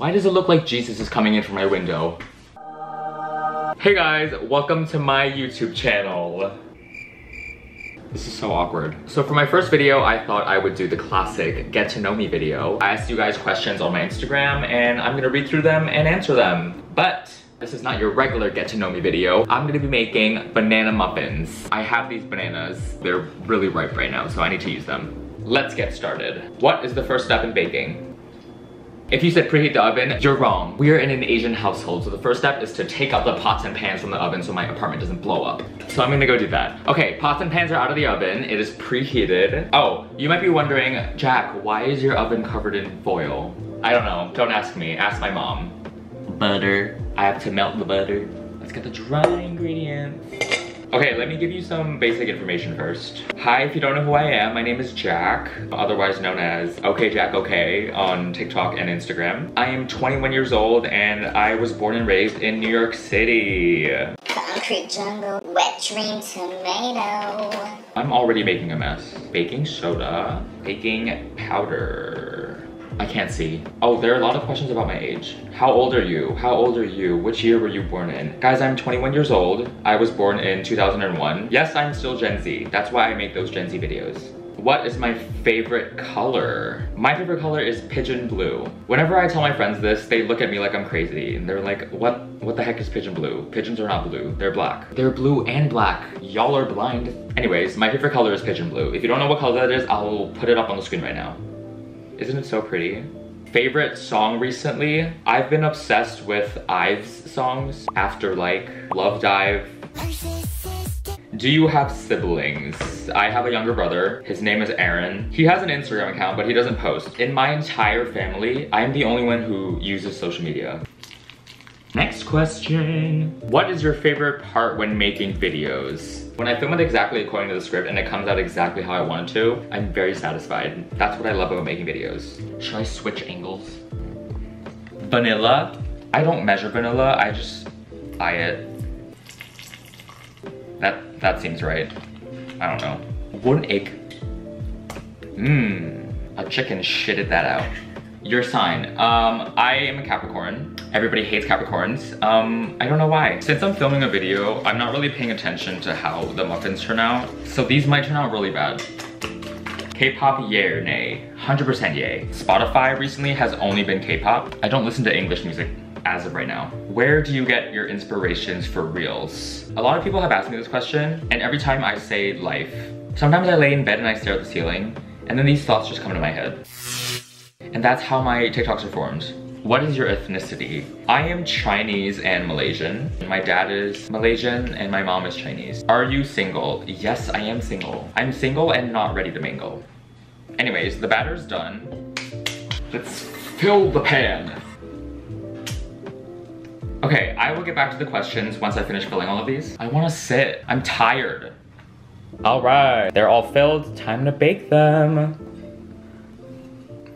Why does it look like Jesus is coming in from my window? Hey guys, welcome to my YouTube channel. This is so awkward. So for my first video, I thought I would do the classic get to know me video. I asked you guys questions on my Instagram and I'm gonna read through them and answer them. But this is not your regular get to know me video. I'm gonna be making banana muffins. I have these bananas. They're really ripe right now, so I need to use them. Let's get started. What is the first step in baking? If you said preheat the oven, you're wrong. We are in an Asian household, so the first step is to take out the pots and pans from the oven so my apartment doesn't blow up. So I'm gonna go do that. Okay, pots and pans are out of the oven. It is preheated. Oh, you might be wondering, Jack, why is your oven covered in foil? I don't know, don't ask me, ask my mom. Butter, I have to melt the butter. Let's get the dry ingredients. Okay, let me give you some basic information first. Hi, if you don't know who I am, my name is Jack, otherwise known as OK Jack OK on TikTok and Instagram. I am 21 years old and I was born and raised in New York City. Concrete jungle, wet dream tomato. I'm already making a mess. Baking soda, baking powder. I can't see. Oh, there are a lot of questions about my age. How old are you? How old are you? Which year were you born in? Guys, I'm 21 years old. I was born in 2001. Yes, I'm still Gen Z. That's why I make those Gen Z videos. What is my favorite color? My favorite color is pigeon blue. Whenever I tell my friends this, they look at me like I'm crazy. And they're like, what, what the heck is pigeon blue? Pigeons are not blue, they're black. They're blue and black. Y'all are blind. Anyways, my favorite color is pigeon blue. If you don't know what color that is, I'll put it up on the screen right now. Isn't it so pretty? Favorite song recently? I've been obsessed with IVE's songs after like Love Dive. Do you have siblings? I have a younger brother. His name is Aaron. He has an Instagram account, but he doesn't post. In my entire family, I'm the only one who uses social media. Next question. What is your favorite part when making videos? When I film it exactly according to the script and it comes out exactly how I want it to, I'm very satisfied. That's what I love about making videos. Should I switch angles? Vanilla. I don't measure vanilla, I just buy it. That, that seems right. I don't know. One egg. Mmm, a chicken shitted that out. Your sign. Um, I am a Capricorn. Everybody hates Capricorns. Um, I don't know why. Since I'm filming a video, I'm not really paying attention to how the muffins turn out. So these might turn out really bad. K-pop yay or nay? 100% yay. Spotify recently has only been K-pop. I don't listen to English music as of right now. Where do you get your inspirations for reels? A lot of people have asked me this question and every time I say life. Sometimes I lay in bed and I stare at the ceiling and then these thoughts just come into my head. And that's how my TikToks are formed. What is your ethnicity? I am Chinese and Malaysian. My dad is Malaysian and my mom is Chinese. Are you single? Yes, I am single. I'm single and not ready to mingle. Anyways, the batter's done. Let's fill the pan. Okay, I will get back to the questions once I finish filling all of these. I wanna sit, I'm tired. All right, they're all filled, time to bake them.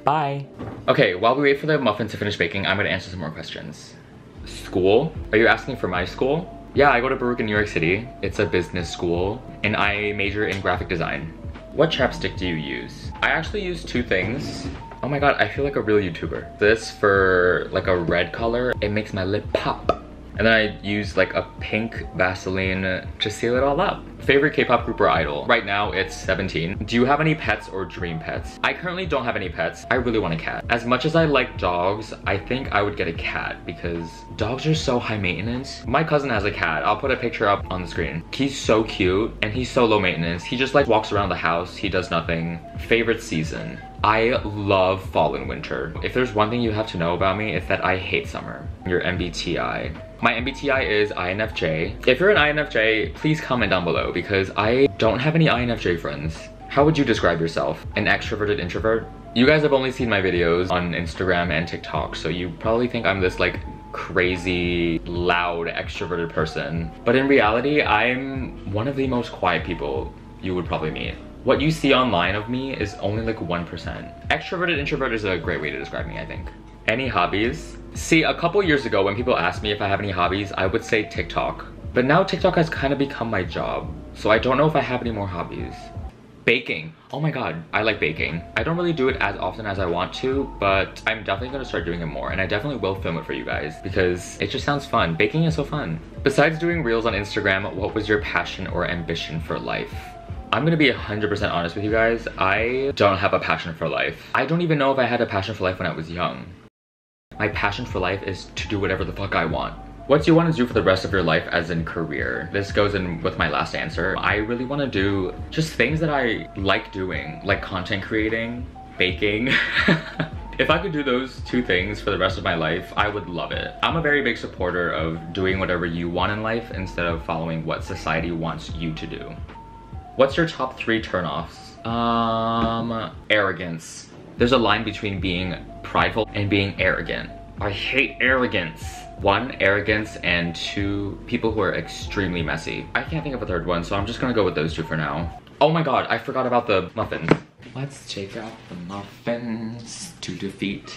Bye. Okay, while we wait for the muffins to finish baking, I'm gonna answer some more questions. School? Are you asking for my school? Yeah, I go to Baruch in New York City. It's a business school, and I major in graphic design. What chapstick do you use? I actually use two things. Oh my god, I feel like a real YouTuber. This for like a red color, it makes my lip pop. And then I use like a pink Vaseline to seal it all up. Favorite K-pop group or idol? Right now it's 17. Do you have any pets or dream pets? I currently don't have any pets. I really want a cat. As much as I like dogs, I think I would get a cat because dogs are so high maintenance. My cousin has a cat. I'll put a picture up on the screen. He's so cute and he's so low maintenance. He just like walks around the house. He does nothing. Favorite season? I love fall and winter. If there's one thing you have to know about me, it's that I hate summer. Your MBTI. My MBTI is INFJ. If you're an INFJ, please comment down below because I don't have any INFJ friends. How would you describe yourself? An extroverted introvert? You guys have only seen my videos on Instagram and TikTok, so you probably think I'm this like crazy, loud, extroverted person. But in reality, I'm one of the most quiet people you would probably meet. What you see online of me is only like 1%. Extroverted introvert is a great way to describe me, I think. Any hobbies? See, a couple years ago when people asked me if I have any hobbies, I would say TikTok. But now TikTok has kind of become my job, so I don't know if I have any more hobbies. Baking. Oh my god, I like baking. I don't really do it as often as I want to, but I'm definitely gonna start doing it more and I definitely will film it for you guys because it just sounds fun. Baking is so fun. Besides doing reels on Instagram, what was your passion or ambition for life? I'm gonna be 100% honest with you guys. I don't have a passion for life. I don't even know if I had a passion for life when I was young. My passion for life is to do whatever the fuck I want. What do you want to do for the rest of your life as in career? This goes in with my last answer. I really want to do just things that I like doing, like content creating, baking. if I could do those two things for the rest of my life, I would love it. I'm a very big supporter of doing whatever you want in life instead of following what society wants you to do. What's your top three turnoffs? Um, arrogance. There's a line between being prideful and being arrogant. I hate arrogance. One, arrogance, and two, people who are extremely messy. I can't think of a third one, so I'm just gonna go with those two for now. Oh my god, I forgot about the muffins. Let's take out the muffins to defeat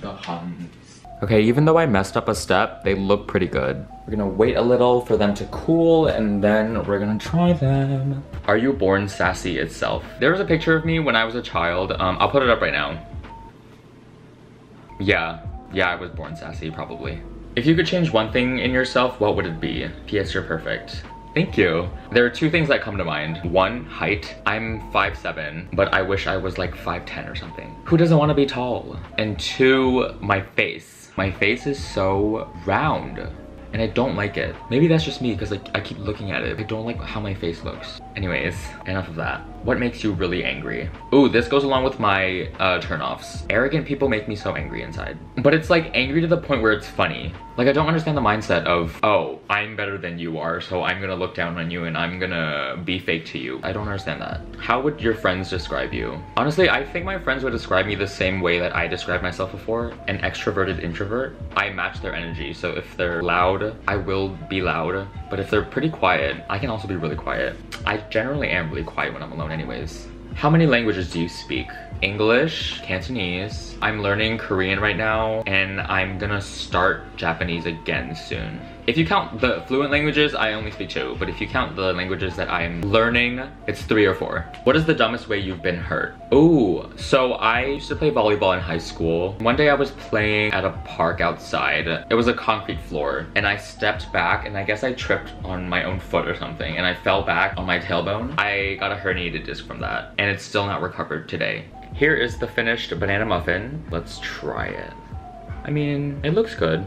the Huns. Okay, even though I messed up a step, they look pretty good. We're gonna wait a little for them to cool and then we're gonna try them. Are you born sassy itself? There was a picture of me when I was a child. Um, I'll put it up right now. Yeah, yeah, I was born sassy, probably. If you could change one thing in yourself, what would it be? P.S. You're perfect. Thank you. There are two things that come to mind. One, height. I'm 5'7", but I wish I was like 5'10 or something. Who doesn't want to be tall? And two, my face. My face is so round and I don't like it. Maybe that's just me because like I keep looking at it. I don't like how my face looks. Anyways, enough of that. What makes you really angry? Ooh, this goes along with my uh, turnoffs. Arrogant people make me so angry inside. But it's like angry to the point where it's funny. Like I don't understand the mindset of, oh, I'm better than you are, so I'm gonna look down on you and I'm gonna be fake to you. I don't understand that. How would your friends describe you? Honestly, I think my friends would describe me the same way that I described myself before, an extroverted introvert. I match their energy, so if they're loud, I will be loud. But if they're pretty quiet, I can also be really quiet. I generally am really quiet when I'm alone anyways. How many languages do you speak? English, Cantonese. I'm learning Korean right now and I'm gonna start Japanese again soon. If you count the fluent languages, I only speak two, but if you count the languages that I'm learning, it's three or four. What is the dumbest way you've been hurt? Ooh, so I used to play volleyball in high school. One day I was playing at a park outside. It was a concrete floor, and I stepped back, and I guess I tripped on my own foot or something, and I fell back on my tailbone. I got a herniated disc from that, and it's still not recovered today. Here is the finished banana muffin. Let's try it. I mean, it looks good.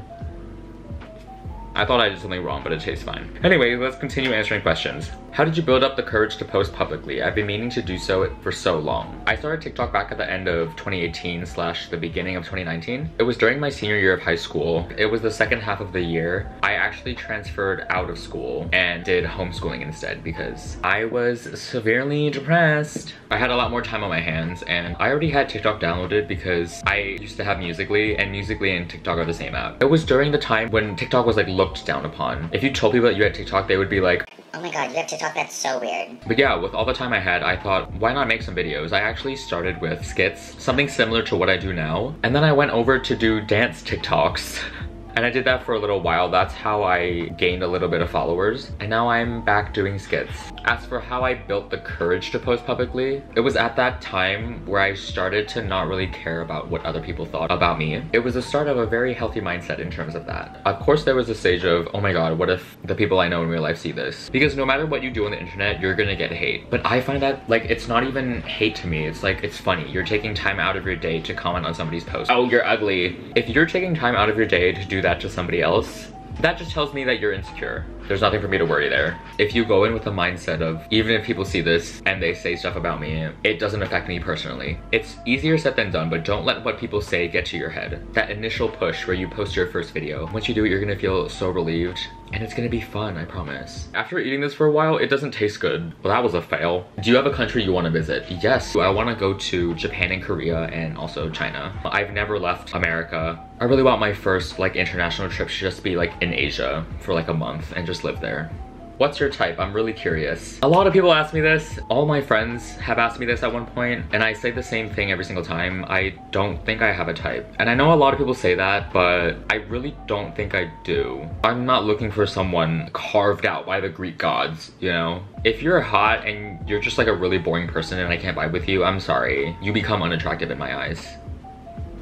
I thought I did something wrong, but it tastes fine. Anyway, let's continue answering questions. How did you build up the courage to post publicly? I've been meaning to do so for so long. I started TikTok back at the end of 2018 slash the beginning of 2019. It was during my senior year of high school. It was the second half of the year. I actually transferred out of school and did homeschooling instead because I was severely depressed. I had a lot more time on my hands and I already had TikTok downloaded because I used to have Musical.ly and Musical.ly and TikTok are the same app. It was during the time when TikTok was like looked down upon. If you told people that you had TikTok, they would be like, Oh my god, you have TikTok? That's so weird. But yeah, with all the time I had, I thought, why not make some videos? I actually started with skits, something similar to what I do now. And then I went over to do dance TikToks. And I did that for a little while. That's how I gained a little bit of followers. And now I'm back doing skits. As for how I built the courage to post publicly, it was at that time where I started to not really care about what other people thought about me. It was the start of a very healthy mindset in terms of that. Of course, there was a stage of, oh my god, what if the people I know in real life see this? Because no matter what you do on the internet, you're gonna get hate. But I find that, like, it's not even hate to me. It's like, it's funny. You're taking time out of your day to comment on somebody's post. Oh, you're ugly. If you're taking time out of your day to do that that to somebody else, that just tells me that you're insecure. There's nothing for me to worry there. If you go in with a mindset of, even if people see this and they say stuff about me, it doesn't affect me personally. It's easier said than done, but don't let what people say get to your head. That initial push where you post your first video, once you do it, you're gonna feel so relieved and it's gonna be fun, I promise. After eating this for a while, it doesn't taste good. Well, that was a fail. Do you have a country you wanna visit? Yes, I wanna go to Japan and Korea and also China. I've never left America. I really want my first like international trip to just be like in Asia for like a month and just live there. What's your type? I'm really curious. A lot of people ask me this. All my friends have asked me this at one point, and I say the same thing every single time. I don't think I have a type. And I know a lot of people say that, but I really don't think I do. I'm not looking for someone carved out by the Greek gods, you know? If you're hot and you're just like a really boring person and I can't vibe with you, I'm sorry. You become unattractive in my eyes.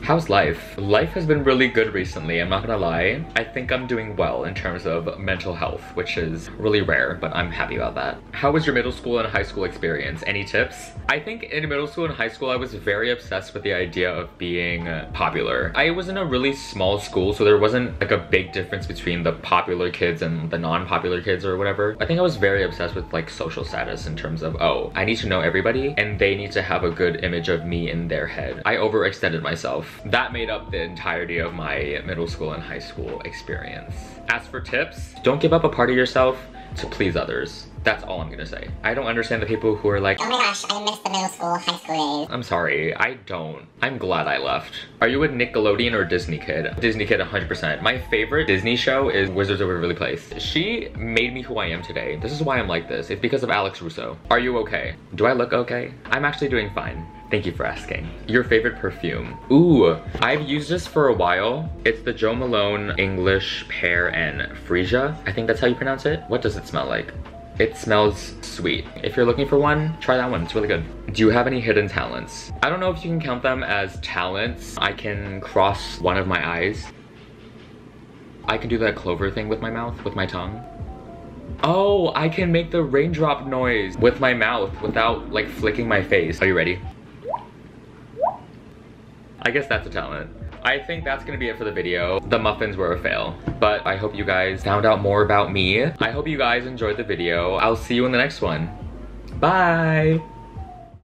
How's life? Life has been really good recently, I'm not gonna lie. I think I'm doing well in terms of mental health, which is really rare, but I'm happy about that. How was your middle school and high school experience? Any tips? I think in middle school and high school, I was very obsessed with the idea of being popular. I was in a really small school, so there wasn't like a big difference between the popular kids and the non-popular kids or whatever. I think I was very obsessed with like social status in terms of, oh, I need to know everybody and they need to have a good image of me in their head. I overextended myself that made up the entirety of my middle school and high school experience. As for tips, don't give up a part of yourself to please others. That's all I'm gonna say. I don't understand the people who are like, Oh my gosh, I miss the middle school, high school days. I'm sorry, I don't. I'm glad I left. Are you a Nickelodeon or Disney kid? Disney kid 100%. My favorite Disney show is Wizards of Waverly Place. She made me who I am today. This is why I'm like this. It's because of Alex Russo. Are you okay? Do I look okay? I'm actually doing fine. Thank you for asking. Your favorite perfume? Ooh, I've used this for a while. It's the Jo Malone English Pear and Freesia. I think that's how you pronounce it. What does it smell like? It smells sweet. If you're looking for one, try that one, it's really good. Do you have any hidden talents? I don't know if you can count them as talents. I can cross one of my eyes. I can do that clover thing with my mouth, with my tongue. Oh, I can make the raindrop noise with my mouth without like flicking my face. Are you ready? I guess that's a talent. I think that's gonna be it for the video. The muffins were a fail, but I hope you guys found out more about me. I hope you guys enjoyed the video. I'll see you in the next one. Bye!